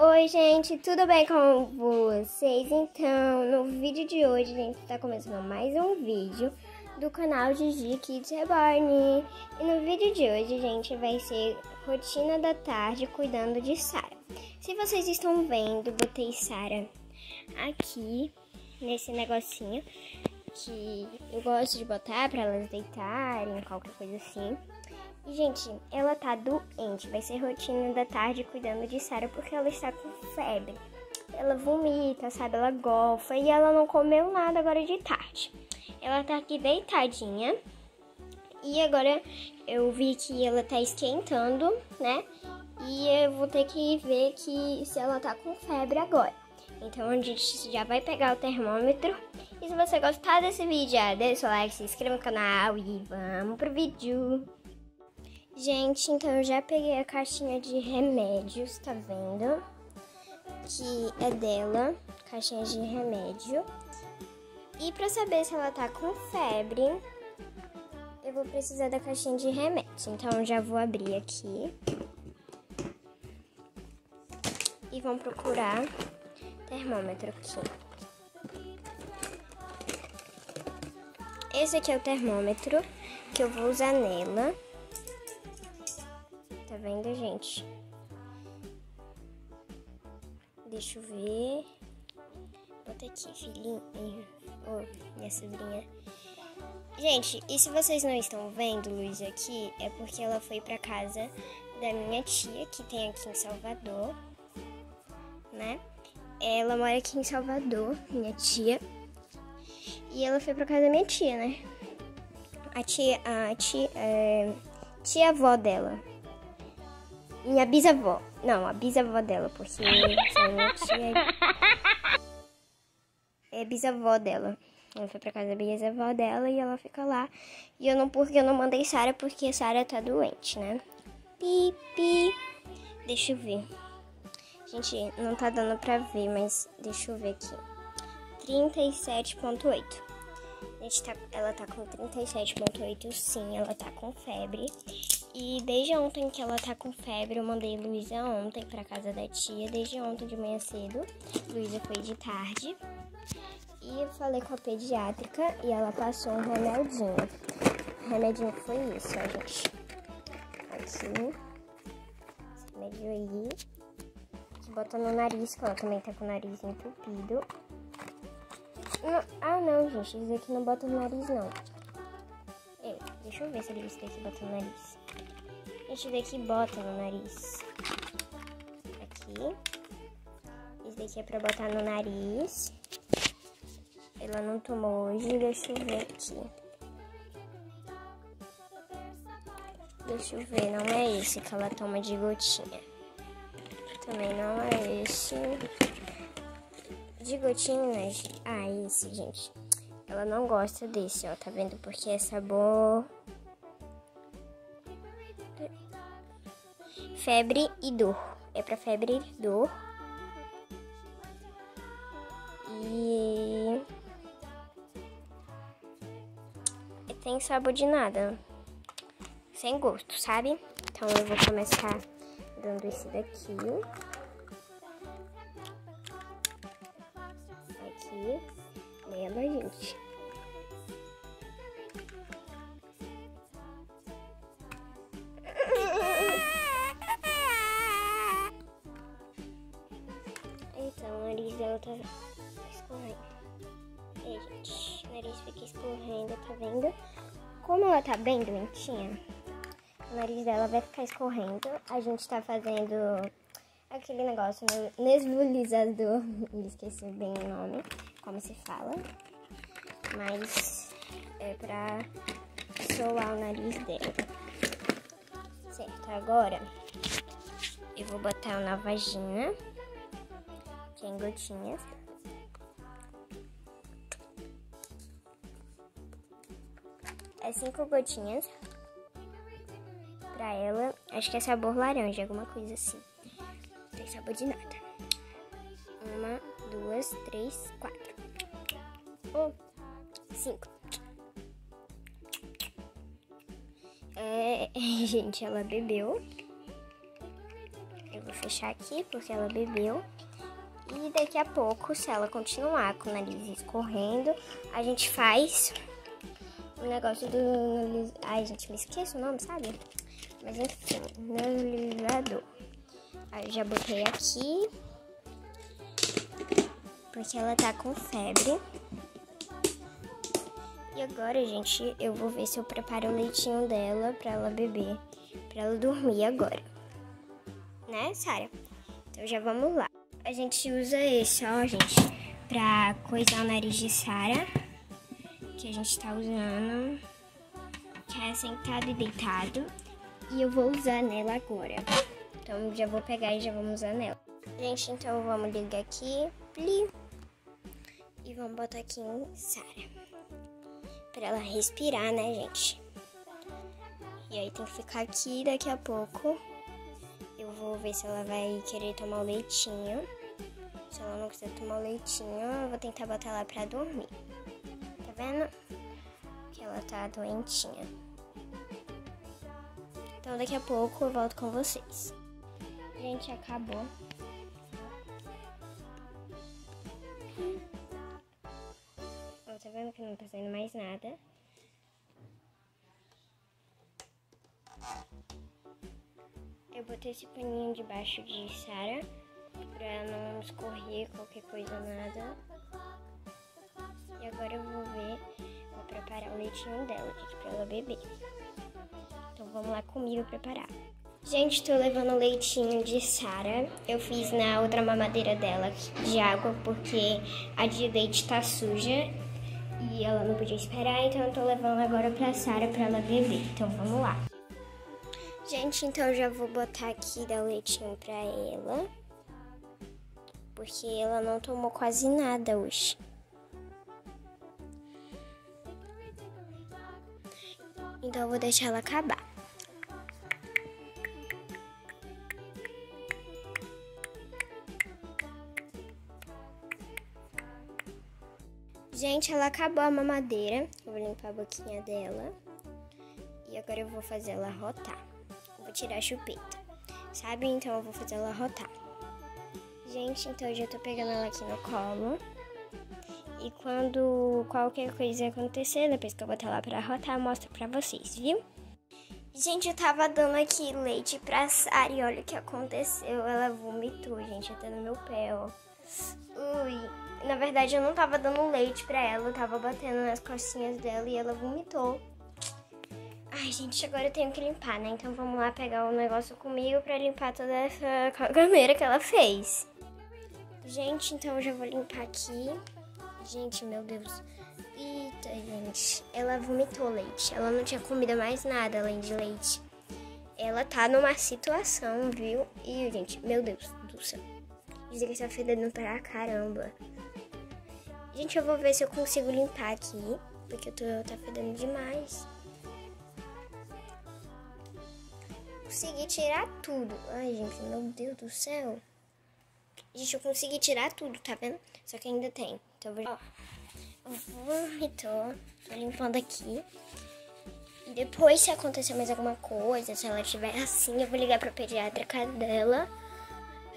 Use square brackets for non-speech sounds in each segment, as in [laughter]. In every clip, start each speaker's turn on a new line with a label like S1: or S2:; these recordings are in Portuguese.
S1: Oi, gente, tudo bem com vocês? Então, no vídeo de hoje, a gente está começando mais um vídeo do canal Gigi Kids Reborn. E no vídeo de hoje, gente, vai ser rotina da tarde cuidando de Sara. Se vocês estão vendo, botei Sara aqui nesse negocinho que eu gosto de botar para elas deitarem, qualquer coisa assim. Gente, ela tá doente. Vai ser rotina da tarde cuidando de Sara porque ela está com febre. Ela vomita, sabe? Ela golfa e ela não comeu nada agora de tarde. Ela tá aqui deitadinha. E agora eu vi que ela tá esquentando, né? E eu vou ter que ver que se ela tá com febre agora. Então a gente já vai pegar o termômetro. E se você gostar desse vídeo, deixa o like, se inscreva no canal e vamos pro vídeo. Gente, então eu já peguei a caixinha de remédios, tá vendo? Que é dela, caixinha de remédio. E pra saber se ela tá com febre, eu vou precisar da caixinha de remédio. Então já vou abrir aqui. E vamos procurar termômetro aqui. Esse aqui é o termômetro que eu vou usar nela. Vendo, gente? Deixa eu ver. Bota aqui, filhinho. Oh, minha sobrinha. Gente, e se vocês não estão vendo Luiz aqui, é porque ela foi pra casa da minha tia, que tem aqui em Salvador, né? Ela mora aqui em Salvador, minha tia. E ela foi pra casa da minha tia, né? A tia, a tia, é, tia avó dela. Minha bisavó. Não, a bisavó dela, porque a minha tia é bisavó dela. Ela foi pra casa da bisavó dela e ela fica lá. E eu não, porque eu não mandei Sara, porque Sara tá doente, né? Pipi. Deixa eu ver. Gente, não tá dando pra ver, mas deixa eu ver aqui. 37.8. Gente, tá, ela tá com 37.8, sim, ela tá com febre. E desde ontem que ela tá com febre, eu mandei Luísa ontem pra casa da tia, desde ontem de manhã cedo. Luísa foi de tarde. E eu falei com a pediátrica e ela passou um remedinho. O remedinho foi isso, ó, gente. Aqui. Esse remédio aí bota no nariz, que ela também tá com o nariz entupido. Não, ah, não, gente, isso aqui não bota no nariz, não. É, deixa eu ver se esse daqui bota no nariz. Esse daqui bota no nariz. Aqui. Esse daqui é pra botar no nariz. Ela não tomou hoje, deixa eu ver aqui. Deixa eu ver, não é esse que ela toma de gotinha também não é esse. De gotinhas. Ah, esse, gente. Ela não gosta desse, ó. Tá vendo? Porque é sabor. Febre e dor. É pra febre e dor. E. Tem sabor de nada. Sem gosto, sabe? Então eu vou começar dando esse daqui. Aqui nela, gente. Ela tá bem doentinha, o nariz dela vai ficar escorrendo. A gente tá fazendo aquele negócio nebulizador. [laughs] Esqueci bem o nome, como se fala. Mas é pra soar o nariz dela. Certo, agora eu vou botar na vagina, que é gotinhas. Cinco gotinhas pra ela. Acho que é sabor laranja, alguma coisa assim. Não tem sabor de nada. Uma, duas, três, quatro. Um, cinco. É, [laughs] gente, ela bebeu. Eu vou fechar aqui, porque ela bebeu. E daqui a pouco, se ela continuar com o nariz escorrendo, a gente faz o negócio do. Ai, gente, me esqueço o nome, sabe? Mas enfim, nebulisador. Aí eu já botei aqui. Porque ela tá com febre. E agora, gente, eu vou ver se eu preparo o leitinho dela pra ela beber. Pra ela dormir agora. Né, Sara? Então já vamos lá. A gente usa esse, ó, gente, pra coisar o nariz de Sara. Que a gente tá usando. Que é sentado e deitado. E eu vou usar nela agora. Então já vou pegar e já vamos usar nela. Gente, então vamos ligar aqui. Pli. E vamos botar aqui em Sara. Pra ela respirar, né, gente? E aí tem que ficar aqui daqui a pouco. Eu vou ver se ela vai querer tomar o leitinho. Se ela não quiser tomar o leitinho, eu vou tentar botar ela pra dormir. Vendo? Que ela tá doentinha. Então daqui a pouco eu volto com vocês. Gente, acabou. Ó, tá vendo que não tá saindo mais nada? Eu botei esse paninho debaixo de Sara pra não escorrer qualquer coisa, nada. E agora eu vou ver, preparar o leitinho dela, gente, pra ela beber. Então vamos lá comigo preparar. Gente, tô levando o leitinho de Sara. Eu fiz na outra mamadeira dela de água porque a de leite tá suja e ela não podia esperar, então eu tô levando agora pra Sara pra ela beber. Então vamos lá. Gente, então já vou botar aqui dar o leitinho pra ela. Porque ela não tomou quase nada hoje. Então eu vou deixar ela acabar. Gente, ela acabou a mamadeira. Eu vou limpar a boquinha dela. E agora eu vou fazer ela rotar. vou tirar a chupeta. Sabe? Então eu vou fazer ela rotar. Gente, então eu já tô pegando ela aqui no colo. E quando qualquer coisa acontecer, depois que eu botar ela pra rotar, eu mostro pra vocês, viu? Gente, eu tava dando aqui leite pra Sara e olha o que aconteceu. Ela vomitou, gente, até no meu pé, ó. Ui. Na verdade, eu não tava dando leite pra ela, eu tava batendo nas costinhas dela e ela vomitou. Ai, gente, agora eu tenho que limpar, né? Então vamos lá pegar o um negócio comigo pra limpar toda essa [laughs] caganeira que ela fez. Gente, então eu já vou limpar aqui. Gente, meu Deus. Eita, gente. Ela vomitou leite. Ela não tinha comido mais nada além de leite. Ela tá numa situação, viu? E, gente, meu Deus do céu. Diz que tá fedendo pra caramba. Gente, eu vou ver se eu consigo limpar aqui, porque eu tô, tá fedendo demais. Consegui tirar tudo. Ai, gente, meu Deus do céu. Gente, eu consegui tirar tudo, tá vendo? Só que ainda tem. Então, vou... Ó, vomitou. Tô limpando aqui. E depois, se acontecer mais alguma coisa, se ela estiver assim, eu vou ligar pra pediatra dela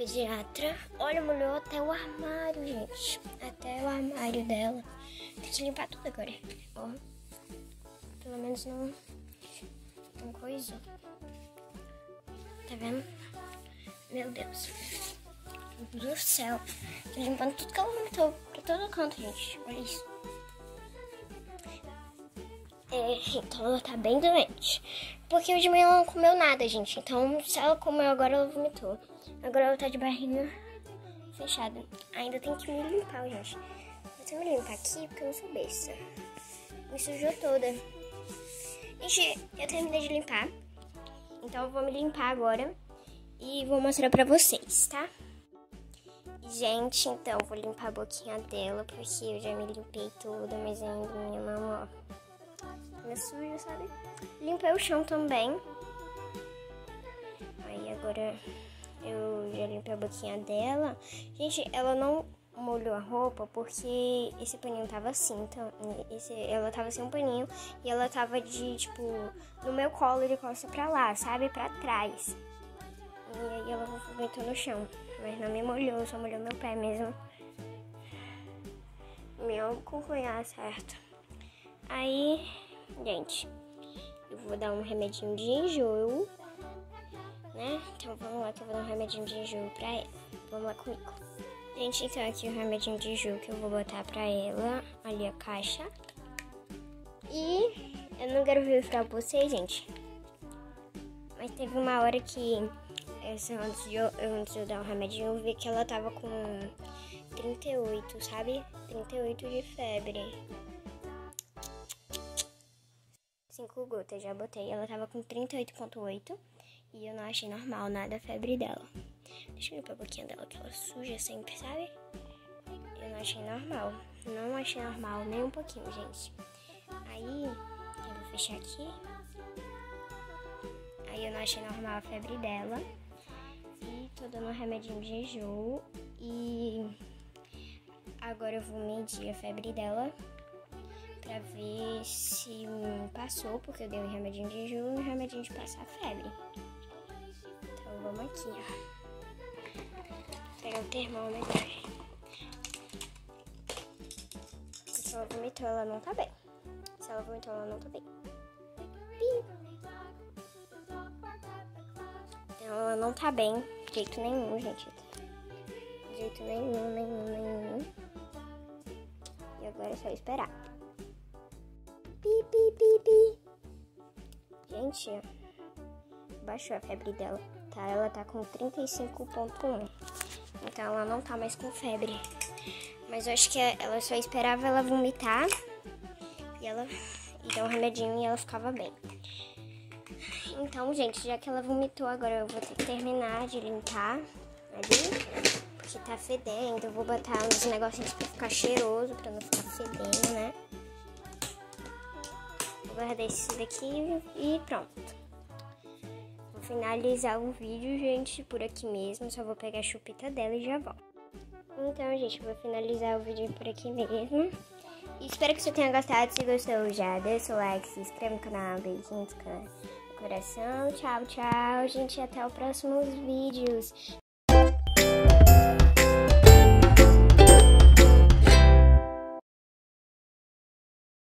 S1: pediatra. Olha, molhou até o armário, gente. Até o armário dela. Tem que limpar tudo agora. Ó. Pelo menos não. Não coisa. Tá vendo? Meu Deus. Do céu. Tô limpando tudo que ela vomitou. Pra todo canto, gente. Olha isso. É, então ela tá bem doente. Porque hoje de manhã ela não comeu nada, gente. Então, se ela comeu agora, ela vomitou. Agora ela tá de barriga fechada. Ainda tem que me limpar, gente. Vou me limpar aqui porque eu não sou besta. Me sujou toda. Gente, eu terminei de limpar. Então eu vou me limpar agora. E vou mostrar pra vocês, tá? Gente, então vou limpar a boquinha dela. Porque eu já me limpei toda, mas ainda minha mão, ó. É suja, sabe? Limpei o chão também. Aí agora eu já limpei a boquinha dela. Gente, ela não molhou a roupa porque esse paninho tava assim, então esse, ela tava sem um paninho e ela tava de, tipo, no meu colo de costa pra lá, sabe? Pra trás. E aí ela vomitou no chão. Mas não me molhou, só molhou meu pé mesmo. Meu cunhado certo. Aí, gente, eu vou dar um remedinho de enjoo, né? Então vamos lá que eu vou dar um remedinho de enjoo pra ela. Vamos lá comigo. Gente, então aqui o remedinho de enjoo que eu vou botar pra ela. Ali a caixa. E eu não quero ver pra vocês, gente. Mas teve uma hora que essa, antes, de eu, antes de eu dar o um remedinho, eu vi que ela tava com 38, sabe? 38 de febre. 5 gotas, já botei. Ela tava com 38,8 e eu não achei normal nada a febre dela. Deixa eu limpar a boquinha dela, que ela suja sempre, sabe? Eu não achei normal. Não achei normal nem um pouquinho, gente. Aí, eu vou fechar aqui. Aí eu não achei normal a febre dela. Tô dando um remedinho de enjoo. E agora eu vou medir a febre dela pra ver se passou, porque eu dei um remedinho de enjoo e um remedinho de passar febre. Então vamos aqui, ó. Pegar o termômetro. Se ela vomitou, ela não tá bem. Se ela vomitou, ela não tá bem. Então ela não tá bem de jeito nenhum, gente. De jeito nenhum, nenhum, nenhum. E agora é só esperar. Pi, pi, pi, pi. Gente, baixou a febre dela, tá? Ela tá com 35.1. Então ela não tá mais com febre. Mas eu acho que ela só esperava ela vomitar e ela e dar um remedinho e ela ficava bem. Então, gente, já que ela vomitou, agora eu vou ter que terminar de limpar ali. Porque tá fedendo. Eu vou botar uns negocinhos pra ficar cheiroso, pra não ficar fedendo, né? Vou guardar esse daqui e pronto. Vou finalizar o vídeo, gente, por aqui mesmo. Só vou pegar a chupita dela e já volto. Então, gente, vou finalizar o vídeo por aqui mesmo. Espero que você tenha gostado. Se gostou, já deixa o like, se inscreve no canal, beijinhos, coração. Tchau, tchau, gente. Até os próximos vídeos.